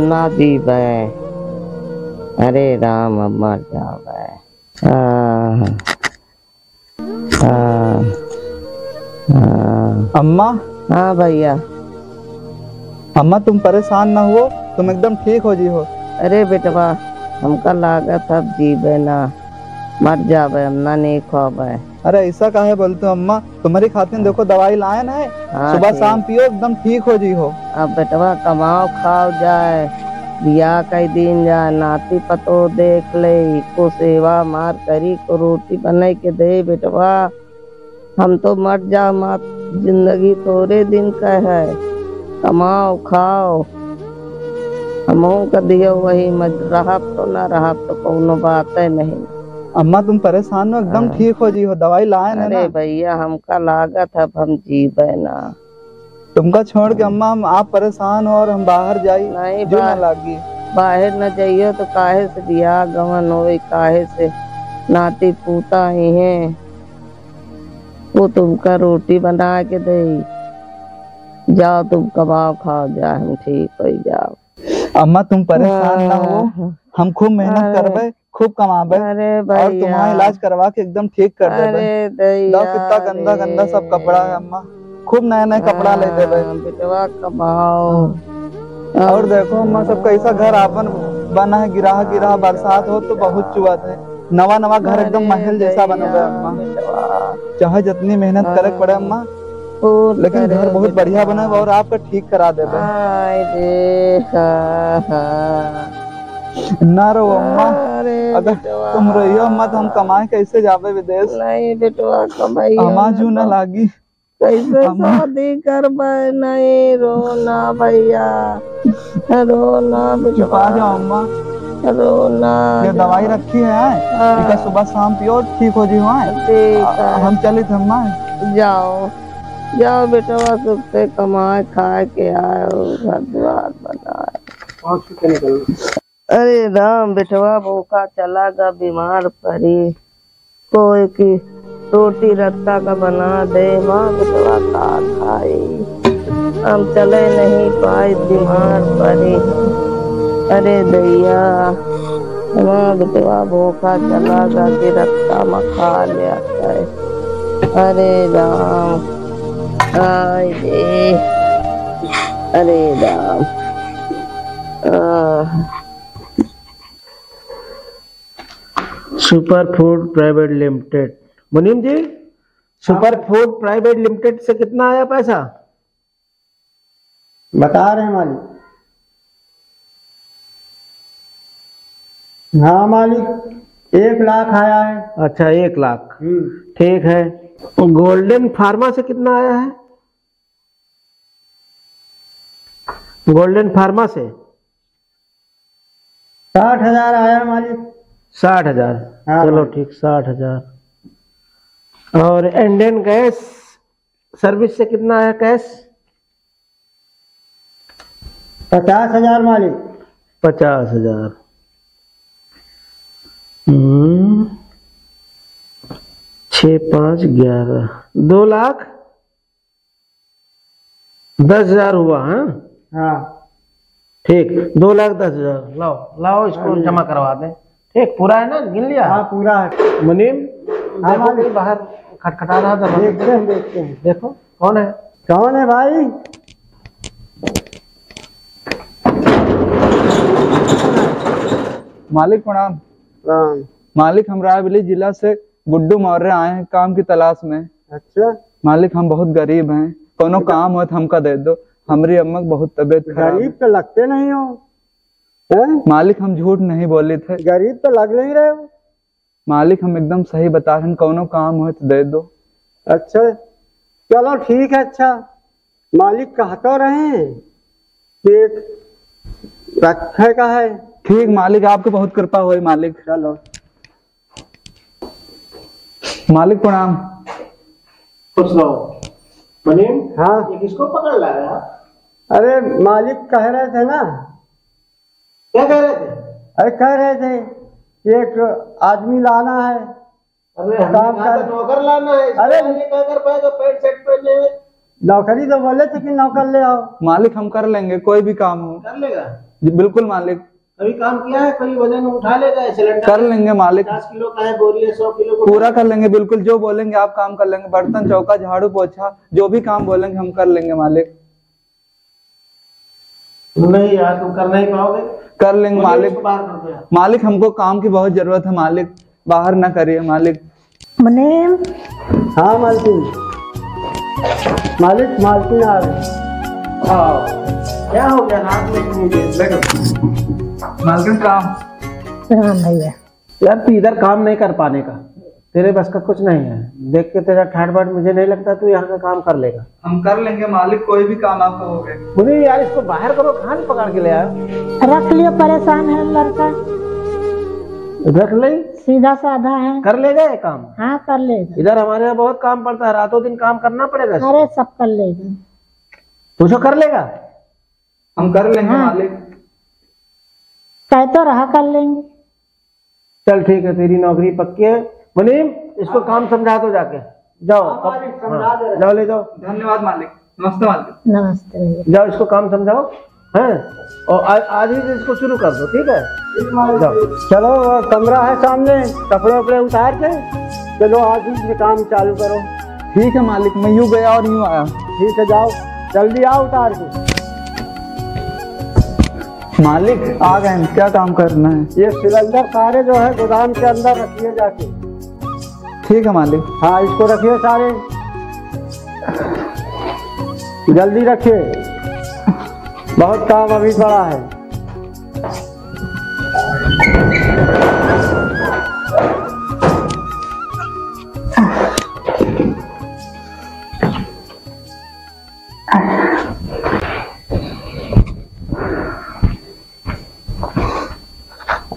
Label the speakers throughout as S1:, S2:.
S1: हम ना जीवे अरे राम मर जावे हाँ,
S2: अम्मा?
S1: हाँ भैया।
S2: अम्मा तुम परेशान ना हो तुम एकदम ठीक हो जी हो।
S1: अरे बेटवा हमका लागत अब जीवे ना। मर जावे हम ना नहीं खोवे।
S2: अरे ऐसा काहे बोलते अम्मा? तुम्हारी खातिर देखो दवाई लाए ना है।
S1: हाँ,
S2: सुबह शाम पियो एकदम ठीक हो जी हो
S1: अब बेटवा कमाओ खाओ जाए। बियाह कई दिन जाए नाती पतो देख ले को सेवा मार करी को रोटी बनाई के दे बेटवा। हम तो मर जा मात ज़िंदगी थोड़े दिन का है। कमाओ खाओ। हम का दियो वही मज रहा तो ना रहा तो कोनो बात है नहीं।
S2: अम्मा तुम परेशान हो एकदम
S1: हाँ।
S2: ठीक हो जी हो दवाई लाए ना।
S1: अरे भैया हमका लागत अब हम जीवे ना।
S2: तुमका छोड़ के अम्मा हम आप परेशान हो और हम बाहर जाई
S1: नहीं
S2: जो ना लागी।
S1: बाहर न जाइयो तो काहे से बियाह गवन होई काहे से नाती पूता ही हैं। वो तुमका रोटी बना के दे जाओ तुम कमाओ खाओ जा हम ठीक हो जाओ।
S2: अम्मा तुम परेशान ना हो। हम खूब मेहनत। करबे खूब कमाबे और तुम्हारा इलाज करवा के एकदम ठीक कर देबे। लो कितना गंदा गंदा सब कपड़ा है अम्मा। खूब नया नया कपड़ा ले देबे।
S1: हाँ, बेटवा कमाओ
S2: और देखो अम्मा सब कैसा घर आपन बना है गिरा गिराह बरसात हो तो बहुत चुआत है। नवा नवा घर एकदम महल जैसा बन गया अम्मा। चाहे जितनी मेहनत करे पड़े अम्मा लेकिन घर बहुत बढ़िया बना है और आपका ठीक करा देबे।
S1: हाँ, हाँ।
S2: ना रो अम्मा।
S1: अरे
S2: अगर। तुम रहियो अम्मा तो हम कमाए कैसे जाबे विदेश?
S1: नहीं बेटवा कमाई
S2: अम्मा जू ना लागी।
S1: कैसे। शादी करबे नहीं रोना भैया। रोना
S2: छुपा
S1: बेटवा
S2: जाओ अम्मा।
S1: रोना
S2: ये दवाई रखी है आए।
S1: हाँ।
S2: सुबह शाम पियो ठीक हो जी आए।
S1: ठीक है।
S2: हम चले थे अम्मा
S1: जाओ। जाओ बेटवा सुख से कमाए खाए के आए घर द्वार बनाए। अरे राम बेटवा भूखा, चला गा बीमार पड़ी कोई की रोटी रत्ता का बना दे, माँ बेटवा का खाई। हम चले नहीं पाए बीमार पड़ी अरे दैया, माँ भूखा, चला गा कि रत्ता मखा लिया है अरे राम आय रे। अरे राम, आह।
S3: Super food private limited. मुनीम जी सुपर फ़ूड प्राइवेट लिमिटेड से कितना आया पैसा?
S4: बता रहे हैं मालिक। हाँ मालिक एक लाख आया है।
S3: अच्छा एक लाख।
S4: हम्म,
S3: ठीक है। गोल्डन फार्मा से कितना आया है? गोल्डन फार्मा से?
S4: साठ हज़ार आया मालिक।
S3: साठ हज़ार।
S4: हाँ।
S3: चलो ठीक साठ हज़ार। और इंडियन गैस सर्विस से कितना आया कैश?
S4: पचास हज़ार मालिक।
S3: पचास हज़ार। हम्म, छ पाँच ग्यारह। दो लाख? दस हज़ार हुआ हाँ?
S4: हाँ।
S3: ठीक दो लाख दस हज़ार। लाओ लाओ इसको जमा करवा दें। ठीक पूरा है ना गिन लिया?
S4: हाँ पूरा है।
S3: मुनीम
S4: हाँ,
S3: देखो
S4: मालिक।
S3: कोई बाहर खटखटा रहा था
S4: देखते हैं देखते हैं।
S3: देखो कौन है?
S4: कौन है भाई?
S2: मालिक प्रणाम।
S4: हाँ,
S2: मालिक हम रायबली जिला से गुड्डू मौर्य आए हैं काम की तलाश में।
S4: अच्छा।
S2: मालिक हम बहुत गरीब हैं। कोनो काम हो तो हमका दे दो। हमारी अम्मा बहुत तबीयत खराब
S4: गरीब तो लगते नहीं हो। हैं?
S2: मालिक हम झूठ नहीं बोले थे।
S4: गरीब तो लग नहीं रहे हो?
S2: मालिक हम एकदम सही बता रहे हैं कोनो काम हो तो दे दो।
S4: अच्छा चलो ठीक है अच्छा। मालिक कह तो रहे हैं? रखे का है?
S2: ठीक मालिक आपको बहुत कृपा हुई मालिक।
S4: चलो।
S2: मालिक प्रणाम।
S3: कुछ लो मुनीम
S4: हाँ।
S3: ये किसको पकड़ ला रहा
S4: अरे मालिक कह रहे थे ना।
S3: क्या कह रहे थे?
S4: अरे कह रहे थे एक आदमी लाना है।
S3: अरे
S4: काम कर-
S3: नौकर लाना है।
S4: अरे-
S3: अरे ये क्या कर पाएगा पैंट शर्ट पहने हुए।
S4: नौकरी तो बोले थे कि नौकर ले आओ।
S2: मालिक हम कर लेंगे कोई भी काम हो।
S3: कर लेगा?
S2: जी बिल्कुल मालिक।
S3: कभी काम किया है? कोई वज़न उठा लेगा? सिलेंडर
S2: कर लेंगे मालिक।
S3: पचास किलो का है बोरी है सौ किलो का।
S2: पूरा कर लेंगे बिल्कुल। जो बोलेंगे आप काम कर लेंगे। बर्तन चौका झाड़ू पोछा जो भी काम बोलेंगे हम कर लेंगे मालिक।
S3: नहीं यार तुम कर नहीं पाओगे।
S2: कर लेंगे मालिक। मालिक हमको काम की बहुत ज़रूरत है मालिक। बाहर ना करिए मालिक।
S5: मुनीम
S4: हाँ मालकिन। मालिक मालकिन आ रहे।
S3: क्या हो गया रात में इतनी देर बैठो
S2: मालकिन काम।
S5: राम भैया।
S3: यार तू इधर काम नहीं कर पाने का। तेरे बस का कुछ नहीं है। देख के तेरा ठाट बाट मुझे नहीं लगता तू यहाँ का काम कर लेगा।
S2: हम कर लेंगे मालिक कोई भी काम आप कहोगे
S3: मुझे यार इसको बाहर करो कहाँ से पकड़ के ले आया?
S5: रख लियो परेशान है लड़का।
S3: रख ले।
S5: सीधा साधा है।
S3: कर लेगा ये काम?
S5: हाँ कर लेगा
S3: इधर हमारे यहाँ बहुत काम पड़ता है रातों दिन काम करना पड़ेगा
S5: अरे सब कर लेगा
S3: तुझो कर लेगा।
S2: हम कर लेंगे
S5: हाँ।
S2: मालिक।
S5: कह तो रहा कर लेंगे।
S3: चल ठीक है तेरी नौकरी पक्की है। मुनीम इसको काम समझा दो जाके। जाओ हाँ, जाओ ले जाओ।
S2: धन्यवाद मालिक। नमस्ते मालिक।
S5: नमस्ते
S3: जाओ इसको काम समझाओ हैं? और आज आज ही इसको शुरू कर दो ठीक है? जाओ।
S4: चलो कमरा है सामने कपड़े वपड़े उतार के। चलो आज ही से काम चालू करो।
S2: ठीक है मालिक मैं यूँ गया और यूँ आया।
S4: ठीक है जाओ। जल्दी आओ उतार के।
S2: मालिक आ गए क्या काम करना है?
S4: ये सिलेंडर सारे जो है गोदाम के अंदर रखिए जाके।
S2: ठीक है मालिक।
S4: हाँ इसको रखिए सारे। जल्दी रखिए। बहुत काम अभी पड़ा है।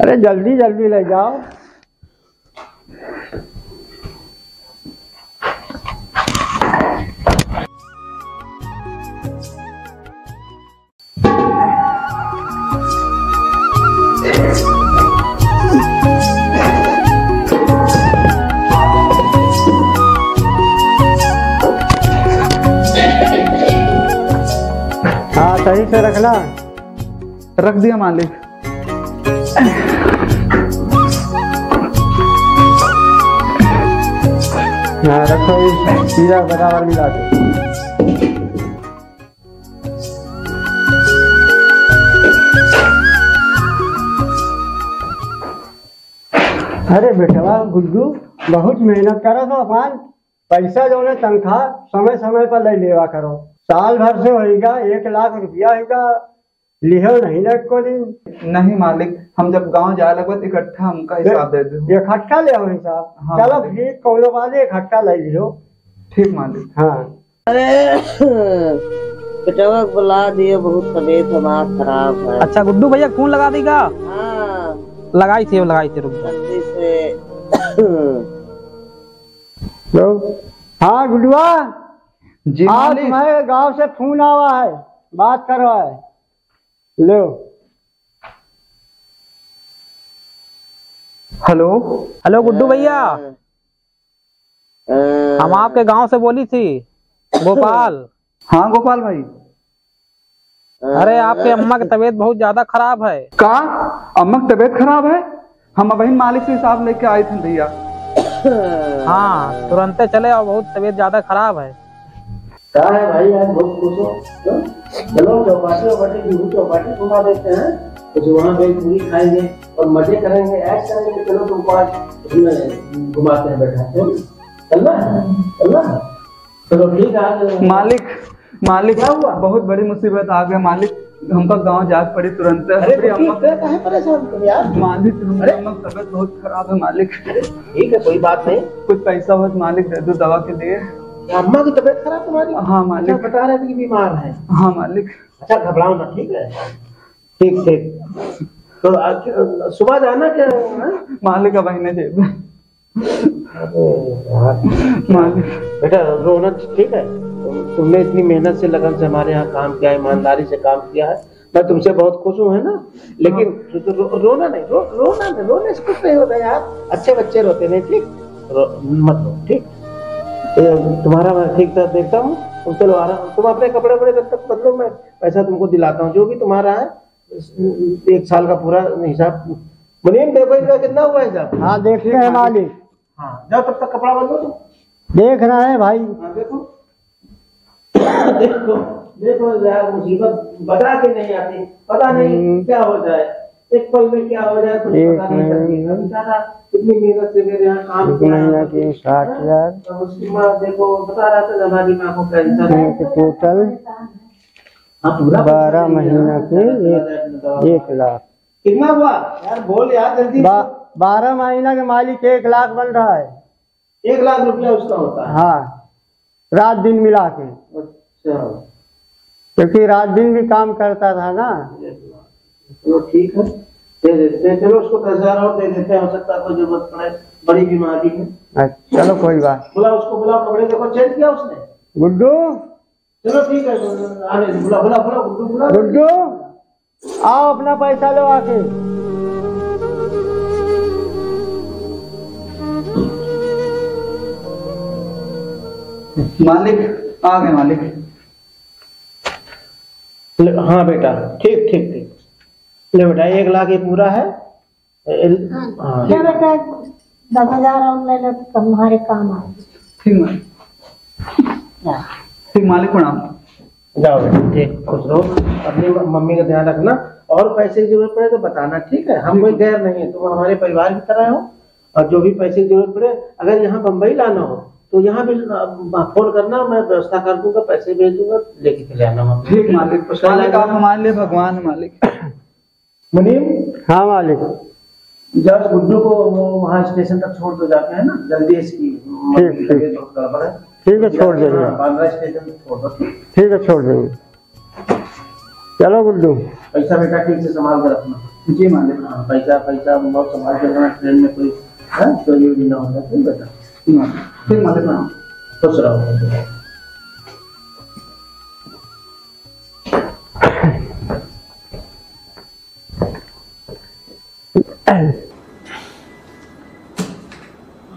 S4: अरे जल्दी जल्दी ले जाओ। से रखना
S2: रख दिया मालिक।
S4: हाँ रखो सीधा बराबर मिला के। अरे बेटवा गुड्डू, बहुत मेहनत करो तो अपन। पैसा जो तनख्वाह समय समय पर ले लेवा करो। साल भर से होगा एक लाख रुपया होगा लिहो नहीं ना को दिन
S2: नहीं मालिक हम जब गाँव जाए लगभग तो इकट्ठा हमका हिसाब दे दो
S4: इकट्ठा ले आओ हिसाब।
S2: हाँ,
S4: चलो ठीक कौनो बात इकट्ठा ले लियो।
S2: ठीक मालिक।
S4: हाँ।
S1: अरे बेटवा बुला दिए बहुत तबीयत हमारा खराब है।
S6: अच्छा गुड्डू भैया फ़ोन लगा देगा?
S1: हाँ।
S6: लगाई थी लगाई थी रुक जा।
S4: हाँ गुडुआ
S2: जी
S4: आज तुम्हारे गाँव से फ़ोन आवा है बात करो है। लो।
S2: हेलो?
S6: हेलो गुड्डू भैया। हम आपके गाँव से बोली थी गोपाल।
S2: हाँ गोपाल भाई।
S6: अरे आपके अम्मा की तबीयत बहुत ज़्यादा खराब है।
S2: का? अम्मा की तबीयत खराब है? हम अभी मालिक से हिसाब लेके आए थे भैया।
S6: हाँ तुरंत चले और बहुत तबीयत ज़्यादा खराब है।
S3: क्या है भाई आज बहुत खुश हो? चलो चौपाटी चौपाटी जुहू चौपाटी घुमा देते हैं। कुछ वहाँ पे पूरी खाएँगे और मज़े करेंगे ऐश करेंगे चलो तुमको आज घुमाते हैं बैठाते हैं। चलना चलना चलो ठीक है
S2: मालिक मालिक
S3: क्या हुआ?
S2: बहुत बड़ी मुसीबत आ गई मालिक हमको गाँव जाग पड़ी तुरंत।
S3: अरे काहे परेशान? तुम यार।
S2: मालिक? तबीयत बहुत खराब है मालिक।
S3: ठीक है कोई बात नहीं।
S2: कुछ पैसा हो तो मालिक दे दो दवा के लिए।
S3: अम्मा की तबीयत खराब तुम्हारी?
S2: हाँ
S3: अच्छा
S2: मालिक।
S3: बता रहे थे कि बीमार है।
S2: हाँ मालिक।
S3: अच्छा घबराओ ना ठीक है? ठीक ठीक। तो सुबह जाना क्या हाँ?
S2: मालिक अब बहने जेब।
S3: अरे यार।
S2: मालिक।
S3: बेटा रोना ठीक है। तुमने इतनी मेहनत से लगन से हमारे यहाँ काम किया है ईमानदारी से काम किया है। मैं तुमसे बहुत खुश हूँ है ना? लेकिन तो, तो, रो, रोना नहीं रो, रोना नहीं रोने से कुछ नहीं होता यार। अच्छे बच्चे रोते नहीं ठीक? रो, मत रो ठीक? तुम्हारा मैं ठीक तरह देखता हूँ। तुम चलो आराम। तुम अपने कपड़े वपड़े जब तक बदलो मैं पैसा तुमको दिलाता हूँ। जो भी तुम्हारा है एक साल का पूरा हिसाब। मुनीम देखो इसका कितना हुआ हिसाब।
S4: हाँ देखते हैं मालिक
S3: हाँ जाओ तब तक कपड़ा बंदो तुम।
S4: देख रहा है भाई।
S3: हाँ, देखो। देखो देखो यार मुसीबत बता के नहीं आती। पता नहीं क्या हो जाए। एक पल में क्या हो जाए कुछ पता नहीं चलती। बेचारा इतनी मेहनत से मेरे यहाँ काम किया।
S4: महीना की साठ हज़ार।
S3: तो उसके बाद देखो बता रहा था हमारी माँ को कैंसर है।
S4: टोटल
S3: हाँ
S4: बारह महीना के एक एक लाख।
S3: कितना हुआ? यार बोल यार जल्दी
S4: बारह महीना के मालिक एक लाख बन रहा है।
S3: एक लाख रुपया उसका होता है।
S4: हाँ रात दिन मिला के।
S3: अच्छा।
S4: क्योंकि रात दिन भी काम करता था ना।
S3: चलो ठीक है दे देते हैं। चलो उसको दस हज़ार और दे देते हैं हो सकता है कोई ज़रूरत पड़े बड़ी बीमारी है।
S4: अच्छा, चलो कोई बात
S3: बुला उसको बुला कपड़े देखो चेंज किया उसने।
S4: गुड्डू।
S3: चलो ठीक है आने बुला बुला बुला गुड्डू बुला।
S4: गुड्डू आओ अपना पैसा लो आके।
S2: मालिक आ गए मालिक।
S3: हाँ बेटा ठीक ठीक ठीक। ले बेटा एक लाख ये पूरा है। हाँ।
S5: बेटा दस हज़ार और ले लो तुम्हारे काम आए
S2: ठीक मालिक ठीक मालिक प्रणाम
S3: जाओ बेटा ठीक खुश रहो। अपनी मम्मी का ध्यान रखना। और पैसे की ज़रूरत पड़े तो बताना ठीक है? हम कोई गैर नहीं है तुम हमारे परिवार की तरह हो। और जो भी पैसे की ज़रूरत पड़े अगर यहाँ बम्बई लाना हो तो यहाँ भी फ़ोन करना मैं व्यवस्था कर दूँगा पैसे भेज दूँगा लेके चले आना मम्मी।
S2: ठीक मालिक मालिक आप हमारे लिए भगवान मालिक।
S3: मुनीम?
S4: हाँ मालिक।
S3: जब गुड्डू को वो वहाँ स्टेशन तक छोड़ दो जाके है ना? जल्दी इसकी
S4: ठीक।
S3: है।
S4: ठीक है छोड़ देंगे।
S3: हाँ, बांद्रा स्टेशन छोड़ दो। ठीक?
S4: ठीक है छोड़ देंगे। चलो गुड्डू
S3: पैसा बेटा ठीक से संभाल कर रखना।
S2: जी मालिक।
S3: हाँ, पैसा पैसा बहुत संभाल कर रखना। ट्रेन में कोई है चोरी वोरी ना हो जाए ठीक बेटा।
S2: ठीक मालिक। ठीक प्रणाम
S3: खुश रहो।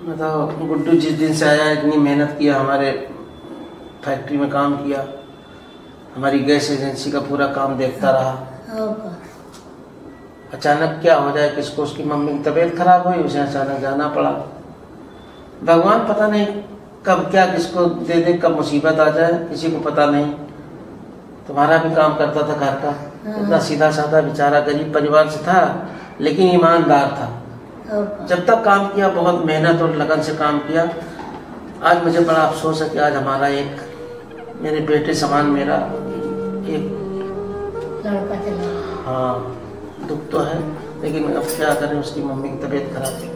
S3: बताओ गुड्डू जिस दिन से आया इतनी मेहनत किया हमारे फैक्ट्री में काम किया हमारी गैस एजेंसी का पूरा काम देखता रहा। अचानक क्या हो जाए किसको उसकी मम्मी की तबीयत खराब हुई उसे अचानक जाना पड़ा। भगवान पता नहीं कब क्या किसको दे दे कब मुसीबत आ जाए किसी को पता नहीं। तुम्हारा भी काम करता था घर का। इतना सीधा साधा बेचारा गरीब परिवार से था लेकिन ईमानदार था। जब तक काम किया बहुत मेहनत और लगन से काम किया। आज मुझे बड़ा अफसोस है कि आज हमारा एक मेरे बेटे समान मेरा एक हाँ दुख तो है लेकिन अब क्या करें उसकी मम्मी की तबीयत खराब है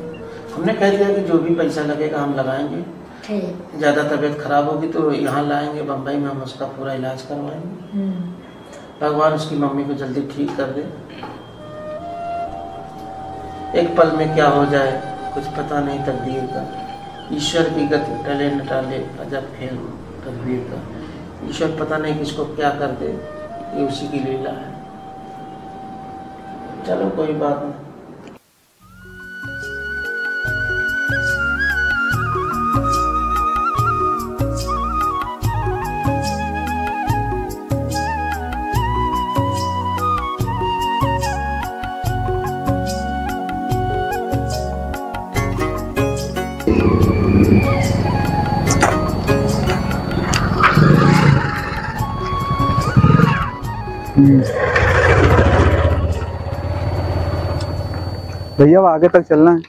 S3: हमने कह दिया कि जो भी पैसा लगेगा हम लगाएँगे। ज़्यादा तबीयत खराब होगी तो यहाँ लाएँगे बम्बई में हम उसका पूरा इलाज करवाएँगे।
S5: हम्म,
S3: भगवान उसकी मम्मी को जल्दी ठीक कर दे। एक पल में क्या हो जाए, कुछ पता नहीं तकदीर का। ईश्वर की गति, टले न टाले, अजब खेल तकदीर का। ईश्वर पता नहीं किसको क्या कर दे, ये उसी की लीला है। चलो कोई बात नहीं।
S2: भैया आगे तक चलना है।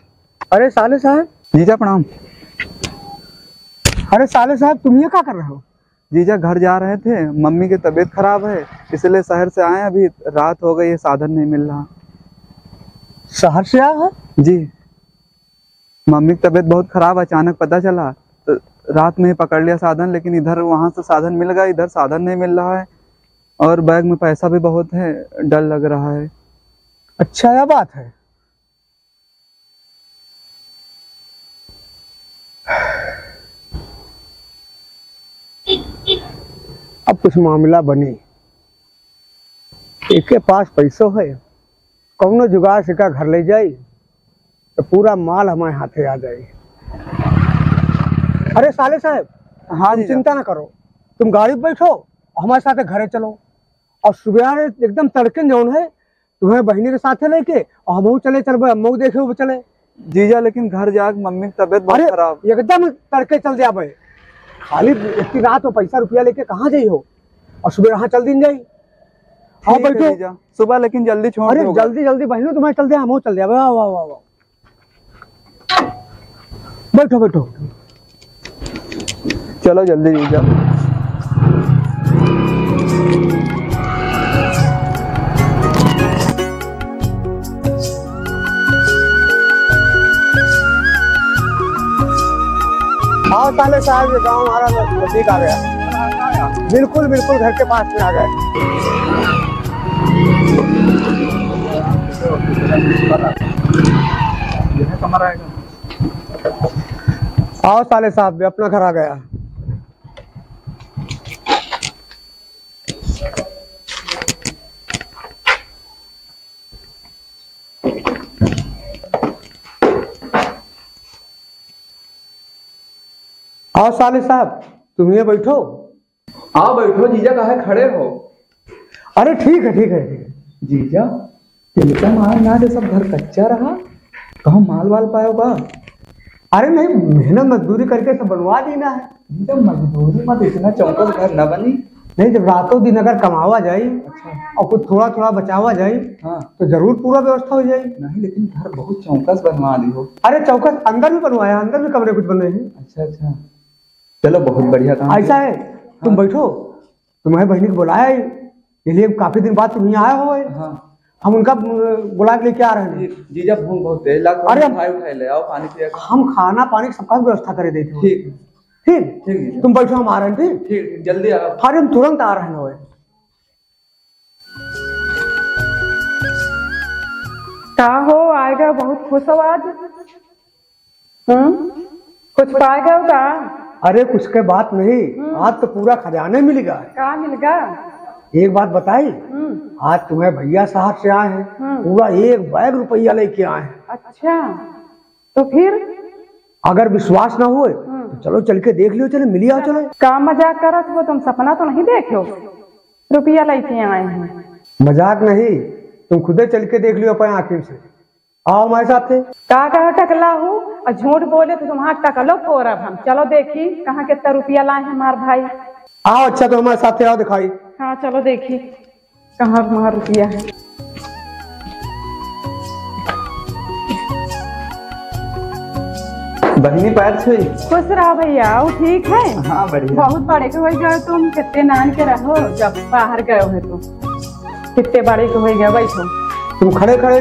S4: अरे साले साहब।
S2: जीजा प्रणाम।
S4: अरे साले साहब तुम ये क्या कर रहे हो?
S2: जीजा घर जा रहे थे मम्मी की तबीयत खराब है इसलिए शहर से आए अभी रात हो गई है साधन नहीं मिल रहा।
S4: शहर से आया
S2: जी। मम्मी की तबीयत बहुत खराब अचानक पता चला तो रात में ही पकड़ लिया साधन लेकिन इधर वहाँ से साधन मिल गया इधर साधन नहीं मिल रहा है और बैग में पैसा भी बहुत है डर लग रहा है।
S4: अच्छा यह बात है। अब कुछ मामला बनी। एक पास पैसों है। कौनो जुगाड़ से का घर ले जाई तो पूरा माल हमारे हाथे आ जाए। अरे साले साहब
S2: हाँ
S4: चिंता ना करो। तुम गाड़ी पे बैठो हमारे साथ घरे चलो। और सुबह एकदम तड़के जौन है तुम्हें बहनी के साथ लेके और हमहू चले चल अम्मू देखे वो चले।
S2: जीजा लेकिन घर जाके मम्मी की तबीयत बहुत खराब।
S4: एकदम तड़के चल भाई। खाली इतनी रात में पैसा रुपया लेके कहाँ जाई हो? और सुबह यहाँ चल दिन जाये हाँ बैठो।
S2: सुबह लेकिन जल्दी छोड़
S4: अरे जल्दी जल्दी बहनों तुम्हें चल दिया हम चल दिया वाह वाह वाह वाह। बैठो बैठो।
S2: चलो जल्दी जीजा
S4: हाँ पहले साहब ये गाँव हमारा नज़दीक आ गया। बिल्कुल बिल्कुल घर के पास में आ गए आओ साले साहब भी अपना घर आ गया। आओ साले साहब तुम ये बैठो।
S2: आओ बैठो जीजा कहा खड़े हो।
S4: अरे ठीक है ठीक है ठीक है।
S2: जीजा तिलका माल ना दे सब घर कच्चा रहा। कहा माल वाल का
S4: अरे नहीं मेहनत मजदूरी करके सब बनवा देना है।
S2: जीजा मजदूरी मत इतना चौकस घर न बनी।
S4: नहीं जब रातों दिन अगर कमावा जाए अच्छा। और कुछ थोड़ा थोड़ा बचावा जाए
S2: हाँ।
S4: तो ज़रूर पूरा व्यवस्था हो जाए
S2: नहीं लेकिन घर बहुत चौकस बनवा दी हो
S4: अरे चौकस अंदर भी बनवाया अंदर भी कमरे कुछ बने हैं।
S2: अच्छा अच्छा। चलो बहुत बढ़िया काम
S4: ऐसा है? तुम बैठो। तुम्हारे बहनी को बुलाया है। इसलिए काफ़ी दिन बाद तुम यहाँ आए हो
S2: हाँ।
S4: हम उनका बुला के लेके आ रहे हैं?
S2: जी- जीजा भूख बहुत तेज लग
S4: अरे-
S2: उठाए उठाए ले आओ पानी पिया
S4: हम खाना पानी की सबका व्यवस्था करे देते
S2: ठीक।
S4: ठीक?
S2: ठीक
S4: तुम बैठो हम आ रहे हैं ठीक?
S2: ठीक जल्दी आओ।
S4: अरे हम तुरंत आ रहे हैं।
S7: का हो आएगा बहुत खुश हो आज हम्म? कुछ पाएगा का
S4: अरे कुछ के बात नहीं आज तो पूरा खजाने मिलेगा
S7: का मिलेगा
S4: एक बात बताई
S7: हम्म।
S4: आज तुम्हें भैया साहब से आए हैं पूरा एक बैग रुपया लेके आए हैं।
S7: अच्छा तो फिर?
S4: अगर विश्वास ना हुए तो चलो चल के देख लियो चले मिली आओ चलो।
S7: का मज़ाक करत हो तुम? सपना तो नहीं देखो रुपया लेके आए हैं।
S4: मज़ाक नहीं तुम खुदे चल के देख लियो अपने आँखें से। आओ हमारे साथ थे
S7: का कह टकला हूँ और झूठ बोले तो तुम्हारा टकलो फोरब हम। चलो देखी कहाँ कितना रुपया लाए हैं हमारे भाई।
S4: आओ अच्छा तो हमारे साथ आओ दिखाई।
S7: हाँ चलो देखी कहाँ हमारा रुपया है।
S2: बहनी पैर छुई?
S7: खुश रहो भैया वो ठीक है?
S2: हाँ बढ़िया।
S7: बहुत बड़े के हो गए तुम कितने नान के रहो जब बाहर गए हो तुम कितने बड़े के हो गए बैठो।
S4: तुम खड़े खड़े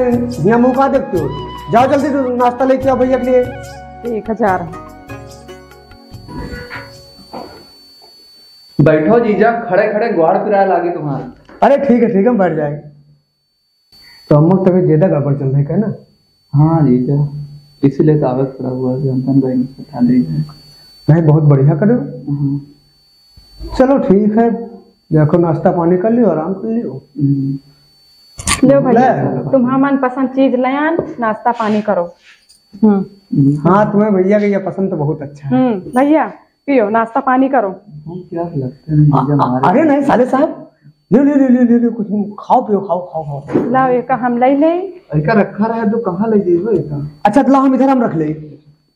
S4: यहाँ मुँह कहाँ देखते हो? जाओ जल्दी तो नाश्ता लेके आओ भैया के लिए।
S7: एक हज़ार।
S2: बैठो जीजा खड़े खड़े ग्वाड़ फिराए लागे तुम्हारे।
S4: अरे ठीक है ठीक है हम बैठ जाएँगे। तो हम लोग तभी ज़्यादा गड़बड़ चल रही है ना?
S2: हाँ जीजा इसीलिए दावत पड़ा हुआ है जनतन भाई ने बता दीजिए
S4: नहीं बहुत बढ़िया करे। चलो ठीक है देखो नाश्ता पानी कर लियो आराम कर लियो।
S7: लो भैया। तुम्हारा मन पसंद चीज़ लयान नाश्ता पानी करो। हम्म।
S4: हाँ तुम्हें भैया का ये पसंद तो बहुत अच्छा है।
S7: हम्म भैया पियो नाश्ता पानी करो।
S2: हम क्या लगते हैं
S4: अरे नहीं साले साहब। ले ले ले ले ले ले कुछ खाओ पियो खाओ खाओ खाओ।
S7: लाओ एक हम ले ले।
S2: ऐका रखा रहा तो कहाँ ले जाइए ऐका
S4: अच्छा तो ला हम इधर हम रख ले।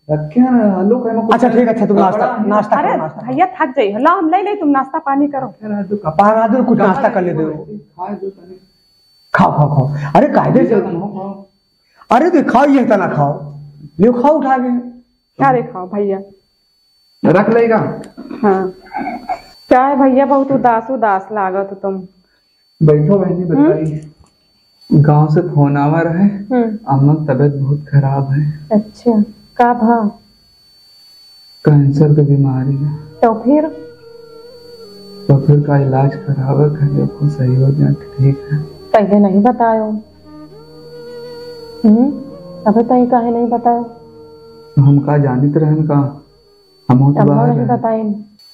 S2: रखे हैं ना आलू का में
S4: अच्छा ठीक अच्छा तुम नाश्ता नाश्ता
S7: अरे भैया थक जाइए। लाओ हम ले ले तुम नाश्ता पानी करो।
S2: तो
S4: पार आ दो कुछ नाश्ता कर ले दो
S2: खाए दो तनी
S4: खाओ खाओ खाओ। अरे कायदे से अरे तो खाओ ये तना खाओ। ले खाओ उठा के।
S7: क्या देखो भैया।
S2: रख लेगा।
S7: हाँ। क्या है भैया बहुत उदास उदास लागत हो तुम?
S2: बैठो बहनी बताइए। गाँव से फ़ोन आवा रहे
S7: हम्म।
S2: अम्मा तबीयत बहुत खराब है।
S7: अच्छा का भाव
S2: कैंसर की बीमारी है।
S7: तो फिर?
S2: तो फिर का इलाज करावे खले को सही हो जाए तो ठीक है।
S7: पहले नहीं बतायो। हम्म? अबे तई काहे नहीं बतायो।
S2: तो हम का जानित रहन का हम तो बाहर
S7: नहीं
S2: रहे।
S7: बताए।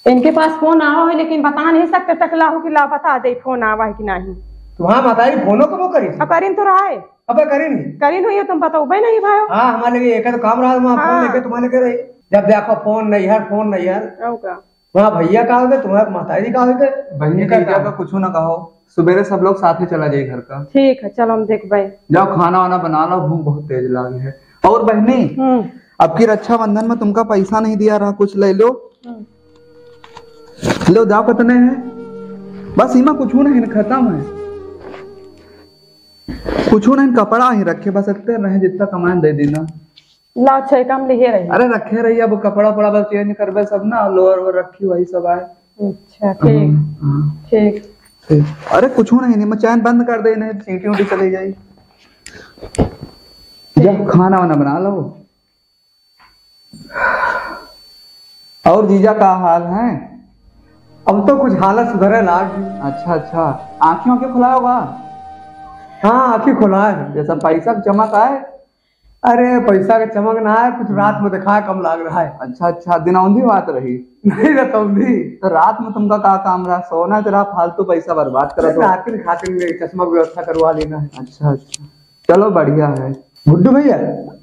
S7: इनके पास फ़ोन आवा है लेकिन बता नहीं सकते। टकला हो कि ला बता दे फ़ोन आवा है कि नहीं।
S4: तुम्हारा बताई फोनो कब करी
S7: अब करीन तो रहा है।
S4: अबे करी नहीं
S7: करीन हुई तुम बताओ। भाई नहीं भाई
S4: हाँ। हमारे लिए एक तो काम रहा मैं फ़ोन
S7: हाँ।
S4: लेके तुम्हारे लेके रही। जब देखो फ़ोन नहीं है फ़ोन नहीं है।
S7: होगा।
S4: वहाँ भैया कहा होगे तुम्हारे माताजी कहा होगे
S2: बहनी
S4: का
S2: का कुछ ना कहो। सवेरे सब लोग साथ ही चला जाए घर का।
S7: ठीक है चलो हम देख भाई
S2: जाओ खाना वाना बना लो भूख बहुत तेज लागी है। और बहनी
S7: हम्म।
S2: अब की रक्षाबंधन में तुमका पैसा नहीं दिया रहा कुछ ले लो। लो जाओ कितने हैं। बस इमा कुछ नहीं खत्म है। कुछ नहीं कपड़ा ही रखे बस सकते रहे जितना कमान दे देना।
S7: काम लिए रही
S2: अरे रखे रही अब कपड़ा उपड़ा बस चेंज करबे सब ना लोअर वोअर रखी वही सब आए।
S7: अच्छा ठीक
S2: हाँ,
S7: ठीक।
S2: ठीक। अरे कुछ नहीं नहीं मैं चैन बंद कर दे नहीं सीटी उटी चली जब खाना वाना बना लो। और जीजा का हाल है?
S4: अब तो कुछ हालत सुधरे लाग
S2: अच्छा अच्छा। आँखें आँखें खुला होगा
S4: हाँ आखिर खुला है।
S2: जैसा पैसा का चमक आए
S4: अरे पैसा का चमक ना है कुछ रात में दिखा कम लाग रहा है।
S2: अच्छा अच्छा दिनौंधी बात रही।
S4: नहीं भी
S2: तो रात में तुमका का काम रहा सोना तेरा फालतू पैसा बर्बाद करा तो।
S4: खातिर में चश्मा की व्यवस्था करवा लेना है।
S2: अच्छा अच्छा। चलो बढ़िया है।
S4: गुड्डू भैया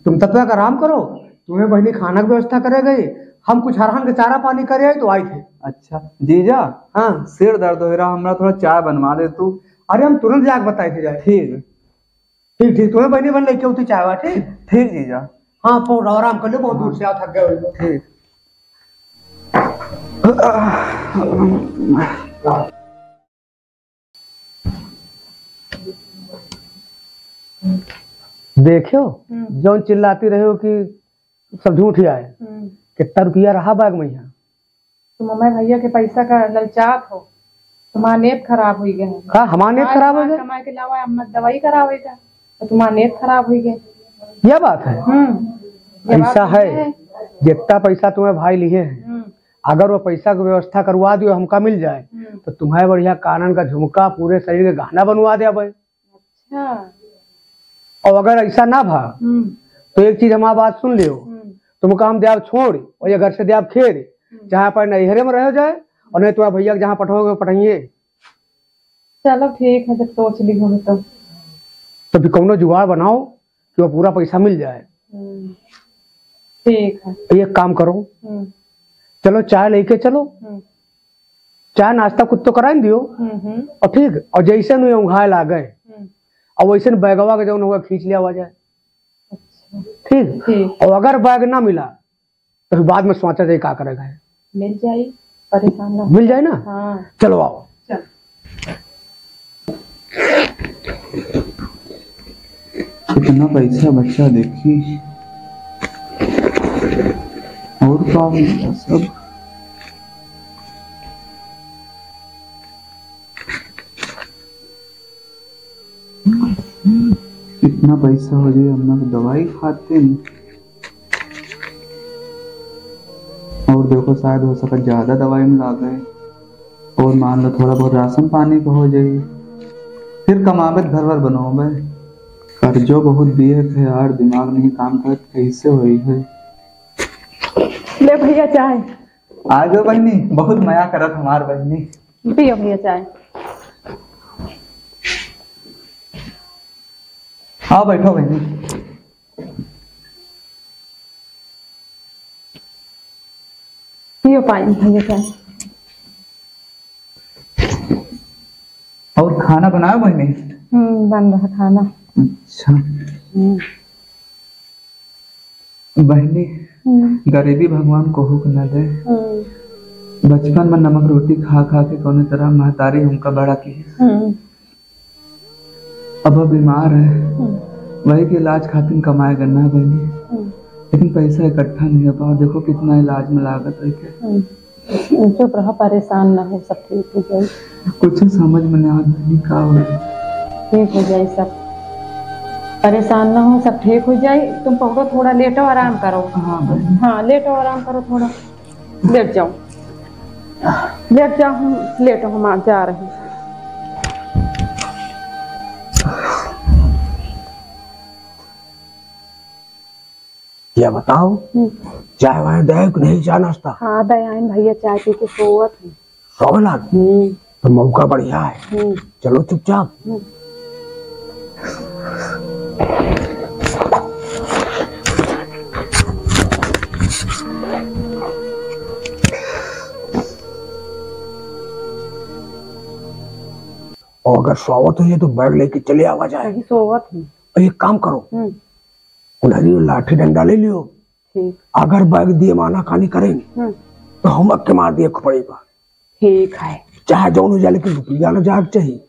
S4: तुम तब तक आराम करो। तुम्हें बहनी खाना की व्यवस्था करे गई। हम कुछ हरहन के चारा पानी करे तो आई थे।
S2: अच्छा जीजा
S4: हाँ।
S2: सिर दर्द हो रहा हमारा थोड़ा चाय बनवा दे तू।
S4: अरे हम तुरंत जाके बताए थे
S2: ठीक।
S4: ठीक ठीक। तुम्हें बहनी बन लेके होती चाय वाटे
S2: ठीक जीजा
S4: हाँ पौड़ा आराम कर लो बहुत दूर से आओ थक गए हो
S2: ठीक।
S4: देखो जौन चिल्लाती रहे हो कि सब झूठ ही आए
S7: हम्म।
S4: कितना रुपया रहा बैग में यहाँ
S7: तुम हमारे भैया के पैसा का ललचात हो। तुम्हारा नेत खराब हुई गए
S4: का हमारा नेट खराब हो गया
S7: कमाए के अलावा हम दवाई करावेगा तो तुम्हारा नेत खराब हुई गए
S4: यह बात है।
S7: हम्म
S4: ऐसा
S7: तो
S4: है। जितना पैसा तुम्हें भाई लिए हैं
S7: हम्म।
S4: अगर वो पैसा की व्यवस्था करवा दियो हमका मिल जाए
S7: हम्म।
S4: तो तुम्हारे बढ़िया कानन का झुमका पूरे शरीर के गहना बनवा दे भाई
S7: अच्छा।
S4: और अगर ऐसा ना भा
S7: हम्म।
S4: तो एक चीज़ हमारी बात सुन लियो।
S7: हम्म।
S4: तुम काम दे छोड़ और ये घर से दे खेर जहाँ पर नैहरे में रह जाए और नहीं तुम्हारे भैया जहाँ पठाओगे पठाइए
S7: चलो ठीक है जब सोच ली हो तो।
S4: तो फिर कौनो जुगाड़ बनाओ कि वो पूरा पैसा मिल जाए।
S7: हम्म, ठीक है।
S4: एक काम करो।
S7: हम्म।
S4: चलो चाय लेके चलो।
S7: हम्म।
S4: चाय नाश्ता कुछ तो करा दियो। और ठीक और जैसे उंघाए ला गए और वैसे बैगवा के जौन होगा खींच लिया हुआ जाए।
S7: अच्छा।
S4: ठीक। और अगर बैग ना मिला तो फिर बाद में सोचा जाए क्या करेगा
S7: मिल जाई परेशान ना
S4: मिल जाए ना?
S7: हाँ।
S4: चलो आओ।
S7: चल।
S2: कितना पैसा बच्चा देखी। और काम सब। इतना पैसा हो जाए, हम लोग दवाई खाते हैं। और देखो, शायद हो सका ज़्यादा दवाई में ला गए और मान लो थोड़ा बहुत राशन पानी का हो जाए। फिर कमाबे घर वर बनोबे कर्जो बहुत दिए थे यार दिमाग नहीं काम कर कैसे हुई है?
S7: ले भैया चाय।
S2: आगे बहनी बहुत मया करत हमार बहनी।
S7: पियो भैया चाय।
S2: हाँ बैठो बहनी।
S7: पियो पाई भैया चाय।
S2: और खाना बनाओ बहनी?
S7: हम्म बन रहा खाना।
S2: अच्छा। बहनी
S7: हम्म।
S2: गरीबी भगवान के न दे।
S7: हम्म।
S2: बचपन में नमक रोटी खा खा के कौने तरह महतारी हमका बड़ा की
S7: हम्म।
S2: अब बीमार है। वही के इलाज खातिर कमाए करना है बहनी। लेकिन पैसा इकट्ठा नहीं हो पाओ। देखो कितना इलाज में लागत है के
S7: चुप रहो परेशान ना हो सब ठीक हो जाए।
S2: कुछ समझ में नहीं आता। नहीं का हो
S7: ठीक हो जाए सब। परेशान ना हो सब ठीक हो जाए। तुम पकड़ो थोड़ा लेटो आराम करो।
S2: हाँ
S7: हाँ लेटो आराम करो थोड़ा। लेट जाओ। लेट जाओ हम लेटो हम जा रहे हैं।
S4: ये बताओ
S7: हम्म।
S4: चाय वाय दे कि नहीं चाय नाश्ता?
S7: हाँ दयान भैया चाय पी के सोवत है।
S4: सौ लाख
S7: हम्म।
S4: तो मौका बढ़िया है।
S7: हम्म।
S4: चलो चुपचाप।
S8: स्वागत है तो बैग लेके चले आवा जाए
S7: सही सोवत
S8: और एक काम करो।
S7: हम्म,
S8: उधर लाठी डंडा ले लियो। अगर बैग दिए माना खानी करेंगे
S7: हम्म,
S8: तो हम के मार दिए पड़ेगा
S7: ठीक है।
S8: चाहे जौन हो जाए लेकिन रुपया ना जाग चाहिए।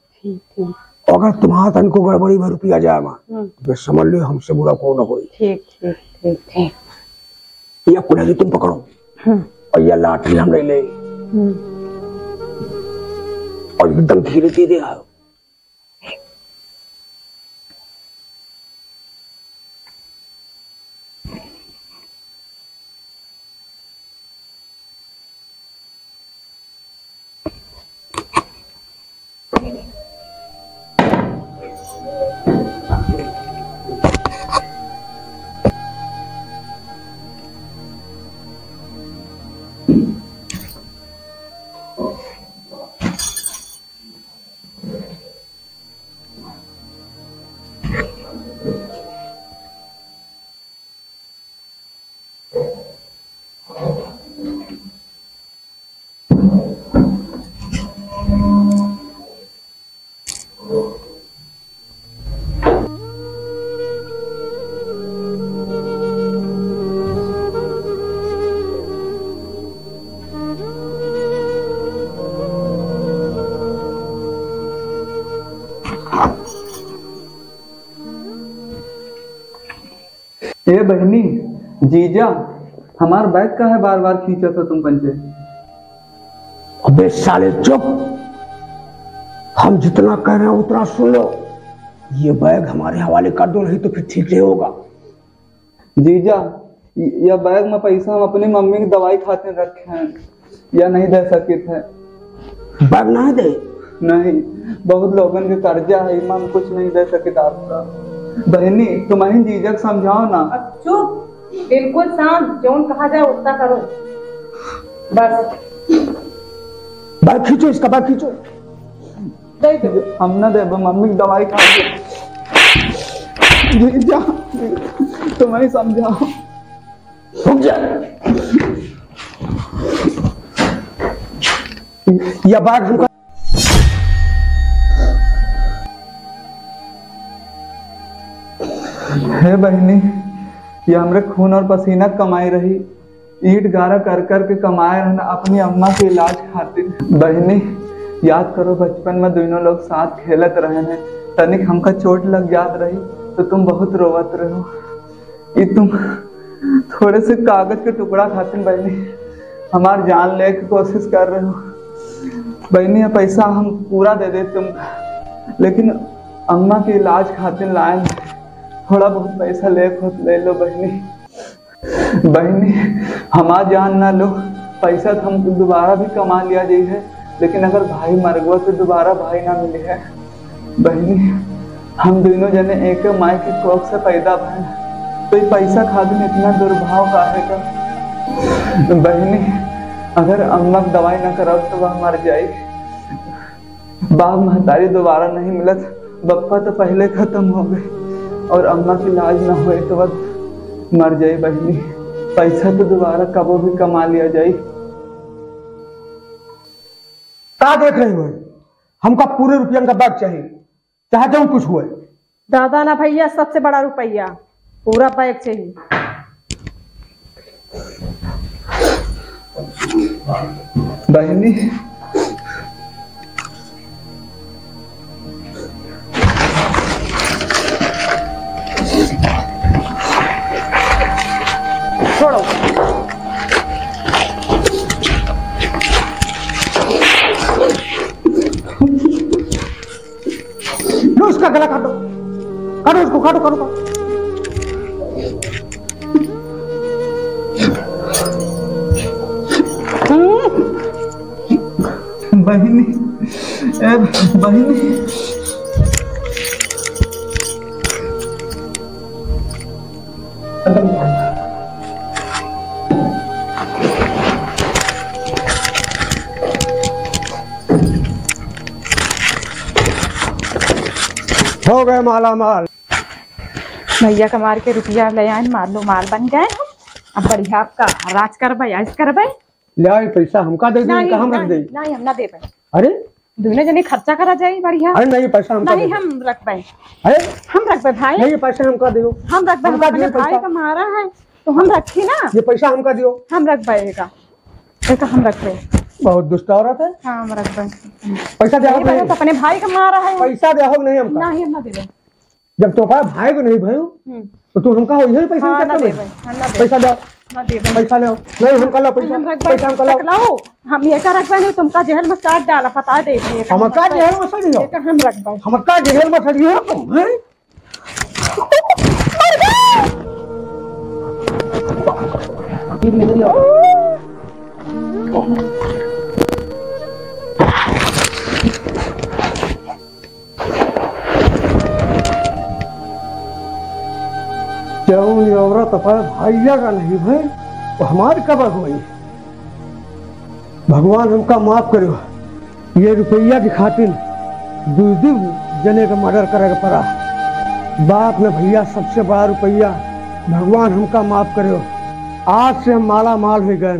S8: अगर तुम्हारा तन को गड़बड़ी में रुपया जाए माँ
S7: हम्म,
S8: तो समझ लो हमसे बुरा कौन हो
S7: ठीक ठीक ठीक ठीक।
S8: या कुल्हाड़ी तुम पकड़ो। और या लाठी हम ले ले।
S7: हम्म,
S8: और एकदम धीरे धीरे आओ
S2: ए बहनी जीजा हमार बैग का है बार बार खींचा था तुम पंचे
S8: अबे साले चुप। हम जितना कह रहे हैं उतना सुन लो। ये बैग हमारे हवाले कर दो नहीं तो फिर ठीक नहीं होगा।
S2: जीजा य- यह बैग में पैसा हम अपनी मम्मी की दवाई खाते रखे हैं या नहीं दे सके थे।
S8: बैग ना दे?
S2: नहीं बहुत लोगों के कर्जा है इमाम कुछ नहीं दे सके था आपका। बहनी तुम्हारी जीजा को समझाओ ना।
S7: अब चुप। बिल्कुल शांत। जोन कहा जाए उतना करो। बस।
S8: बैग खींचो इसका बैग खींचो।
S2: हम ना दे मम्मी की दवाई खा के जीजा तुम्हें समझाओ।
S8: रुक जा। यह बैग
S2: हे बहनी, ये हमरे खून और पसीना कमाई रही। ईट गारा कर कर के कमाए रहना अपनी अम्मा के इलाज खातिर। बहनी, याद करो बचपन में दोनों लोग साथ खेलत रहे हैं। तनिक हमका चोट लग जात रही तो तुम बहुत रोवत रहो। ये तुम थोड़े से कागज़ के टुकड़ा खातिर बहनी, हमार जान ले की कोशिश कर रहे हो। बहनी, ये पैसा हम पूरा दे दे तुम लेकिन अम्मा के इलाज खातिर लाए थोड़ा बहुत पैसा ले, खुद ले लो बहनी। बहनी हमार जान ना लो, पैसा तो हम दोबारा भी कमा लिया जाई है, लेकिन अगर भाई मर गया तो दोबारा भाई ना मिले है। बहनी, हम दोनों जने एक माई की कोख से पैदा भय तो ये पैसा खातिर इतना दुर्भाव काहे का? बहनी, अगर अम्मा दवाई ना कराओ तो वह मर जाए। बाप महतारी दोबारा नहीं मिलत, बप्पा तो पहले खत्म हो गए। और अम्मा की इलाज ना हुए तो बस मर जाए बहनी। पैसा तो दोबारा कबो भी कमा लिया जाए।
S8: का देख रहे हो हमका पूरे रुपया का बैग चाहिए। चाहे जो कुछ हुए?
S7: दादा ना भैया सबसे बड़ा रुपया। पूरा बैग चाहिए।
S2: बहनी
S7: छोड़ो।
S8: लो उसका गला काटो। काटो उसको काटो काटो
S2: बहनी बहनी।
S8: गए माला माल
S7: भैया का मार के रुपया ले आए मार लो माल बन गए हम। अब बढ़िया आपका राज करबे ऐस करबे
S8: ले ये पैसा हमका दे दे कहाँ रख दे?
S7: नहीं हम ना देबे
S8: अरे?
S7: दोनों जने खर्चा करा जाए बढ़िया।
S4: अरे नहीं पैसा हमका
S7: नहीं
S4: दे
S7: हम रख पाए
S4: अरे?
S7: हम रख पाए भाई।
S4: नहीं ये पैसा हमका दो
S7: हम रख पाए हम
S4: दियो
S7: भाई। का मारा है तो हम रखी ना।
S4: ये पैसा हमका दियो।
S7: हम रख पाएगा देखा हम रख पाए
S4: बहुत दुष्ट औरत है।
S7: हाँ हम
S4: पैसा दे
S7: तो अपने भाई का मारा है।
S4: पैसा दे नहीं हमका?
S7: नहीं हम ना दे
S4: जब तो भाई को नहीं भयो तो तू हमका हो यही पैसा
S7: हाँ भाई।
S4: पैसा दो पैसा लो नहीं हमका लो पैसा। पैसा हमका
S7: पाए
S4: लो।
S7: लाओ हम ये का रख पाए नहीं तुमका जेल में काट डाला पता दे दिए
S4: हमका जेल में सड़ी हो
S7: हम रख पाए
S4: हमका जेल में सड़ी हो तुम हैं? क्यों ये औरत अपने भाइया का नहीं भाई, वो हमारी कबर हुई भगवान हमका माफ़ करो ये रुपया की खातिर दूसरी जने का मर्डर करे पड़ा। बाप ने भैया, सबसे बड़ा रुपया, भगवान हमका माफ़ करो आज से हम माला माल हो गए